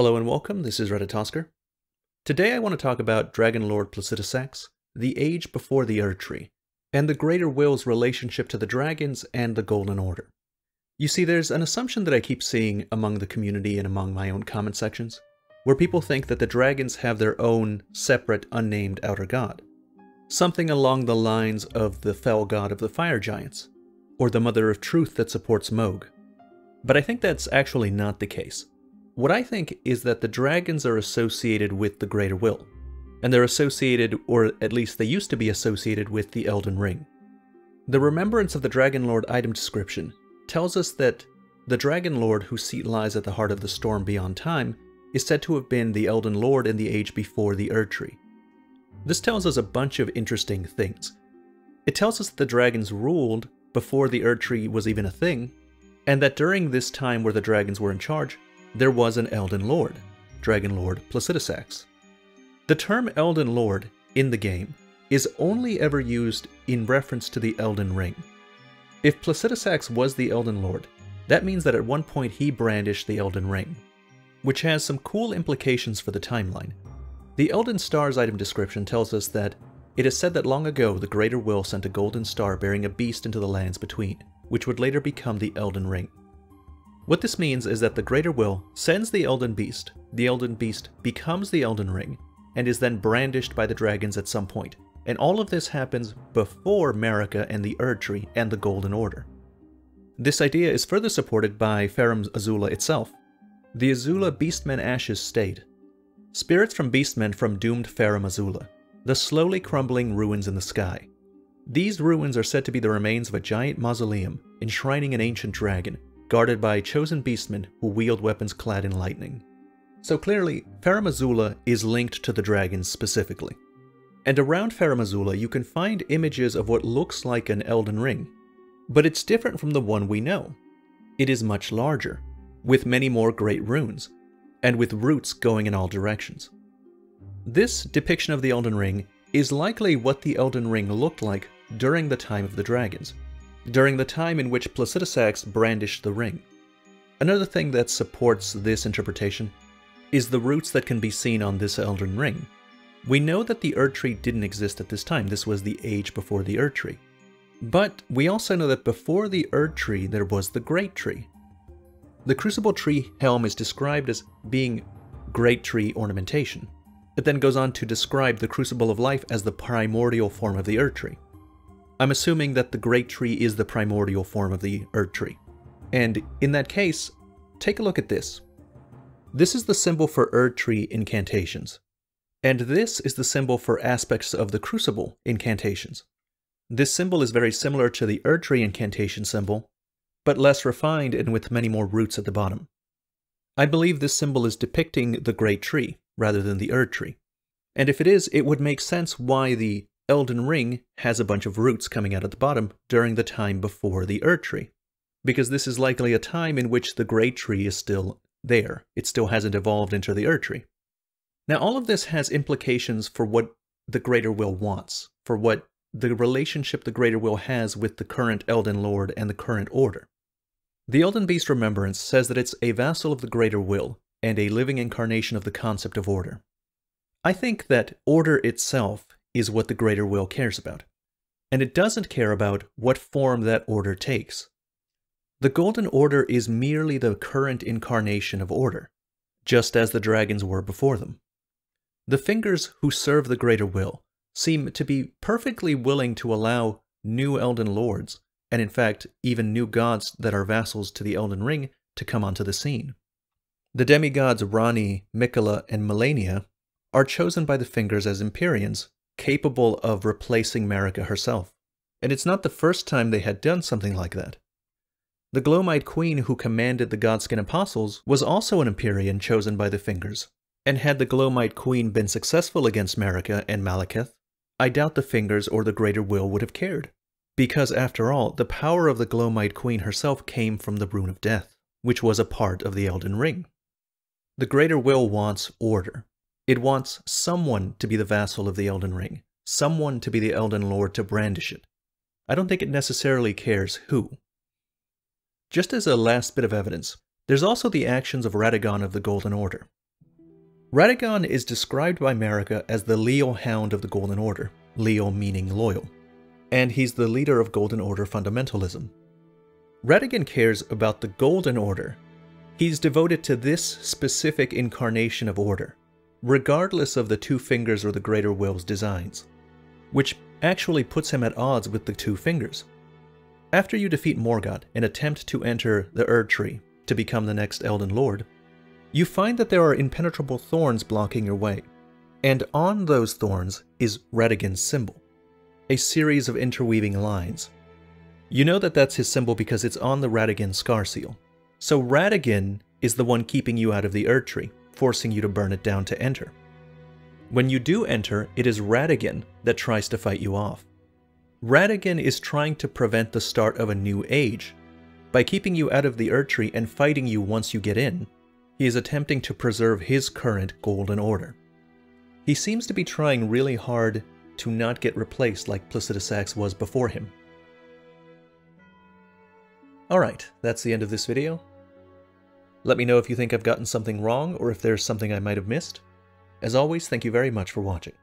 Hello and welcome, this is Ratatoskr. Today I want to talk about Dragon Lord Placidusax, the age before the Erdtree, and the Greater Will's relationship to the dragons and the Golden Order. You see, there's an assumption that I keep seeing among the community and among my own comment sections, where people think that the dragons have their own separate, unnamed outer god. Something along the lines of the fell god of the fire giants, or the mother of truth that supports Mohg. But I think that's actually not the case. What I think is that the dragons are associated with the Greater Will, and they're associated, or at least they used to be associated with the Elden Ring. The remembrance of the Dragon Lord item description tells us that the Dragon Lord whose seat lies at the heart of the storm beyond time is said to have been the Elden Lord in the age before the Erdtree. This tells us a bunch of interesting things. It tells us that the dragons ruled before the Erdtree was even a thing, and that during this time where the dragons were in charge, there was an Elden Lord, Dragon Lord Placidusax. The term Elden Lord in the game is only ever used in reference to the Elden Ring. If Placidusax was the Elden Lord, that means that at one point he brandished the Elden Ring, which has some cool implications for the timeline. The Elden Stars item description tells us that it is said that long ago the Greater Will sent a golden star bearing a beast into the lands between, which would later become the Elden Ring. What this means is that the Greater Will sends the Elden Beast, the Elden Beast becomes the Elden Ring, and is then brandished by the dragons at some point. and all of this happens before Marika and the Erdtree and the Golden Order. This idea is further supported by Farum Azula itself. The Azula Beastmen Ashes stayed. Spirits from Beastmen from doomed Farum Azula, the slowly crumbling ruins in the sky. These ruins are said to be the remains of a giant mausoleum enshrining an ancient dragon guarded by chosen beastmen who wield weapons clad in lightning. So clearly, Farum Azula is linked to the dragons specifically. And around Farum Azula you can find images of what looks like an Elden Ring, but it's different from the one we know. It is much larger, with many more great runes, and with roots going in all directions. This depiction of the Elden Ring is likely what the Elden Ring looked like during the time of the dragons, during the time in which Placidusax brandished the ring. Another thing that supports this interpretation is the roots that can be seen on this Elden Ring. We know that the Erdtree didn't exist at this time, this was the age before the Erdtree. But we also know that before the Erdtree there was the Great Tree. The Crucible Tree helm is described as being Great Tree ornamentation. It then goes on to describe the Crucible of Life as the primordial form of the Erdtree. I'm assuming that the Great Tree is the primordial form of the Erdtree. And in that case, take a look at this. This is the symbol for Erdtree incantations. And this is the symbol for aspects of the Crucible incantations. This symbol is very similar to the Erdtree incantation symbol, but less refined and with many more roots at the bottom. I believe this symbol is depicting the Great Tree, rather than the Erdtree. And if it is, it would make sense why the Elden Ring has a bunch of roots coming out at the bottom during the time before the Erdtree, because this is likely a time in which the Great Tree is still there. It still hasn't evolved into the Erdtree. Now, all of this has implications for what the Greater Will wants, for what the relationship the Greater Will has with the current Elden Lord and the current Order. The Elden Beast Remembrance says that it's a vassal of the Greater Will and a living incarnation of the concept of order. I think that order itself is what the greater will cares about. And it doesn't care about what form that order takes. The Golden Order is merely the current incarnation of order, just as the dragons were before them. The fingers who serve the greater will seem to be perfectly willing to allow new Elden Lords, and in fact, even new gods that are vassals to the Elden Ring, to come onto the scene. The demigods Ranni, Miquella, and Malenia are chosen by the fingers as Empyreans capable of replacing Marika herself. And it's not the first time they had done something like that. The Gloam-Eyed Queen who commanded the Godskin Apostles was also an Empyrean chosen by the Fingers. And had the Gloam-Eyed Queen been successful against Marika and Maliketh, I doubt the Fingers or the Greater Will would have cared. Because after all, the power of the Gloam-Eyed Queen herself came from the Rune of Death, which was a part of the Elden Ring. The Greater Will wants order, it wants someone to be the vassal of the Elden Ring, someone to be the Elden Lord to brandish it. I don't think it necessarily cares who. Just as a last bit of evidence, there's also the actions of Radagon of the Golden Order. Radagon is described by Marika as the Leal Hound of the Golden Order, Leal meaning loyal, and he's the leader of Golden Order fundamentalism. Radagon cares about the Golden Order. He's devoted to this specific incarnation of order, regardless of the Two Fingers or the Greater Will's designs, which actually puts him at odds with the Two Fingers. After you defeat Morgott and attempt to enter the Erd Tree to become the next Elden Lord, you find that there are impenetrable thorns blocking your way, and on those thorns is Radagon's symbol, a series of interweaving lines. You know that that's his symbol because it's on the Radagon scar seal. So Radagon is the one keeping you out of the Erd Tree, forcing you to burn it down to enter. When you do enter, it is Radagon that tries to fight you off. Radagon is trying to prevent the start of a new age. By keeping you out of the Erd Tree and fighting you once you get in, he is attempting to preserve his current golden order. He seems to be trying really hard to not get replaced like Placidusax was before him. Alright, that's the end of this video. Let me know if you think I've gotten something wrong or if there's something I might have missed. As always, thank you very much for watching.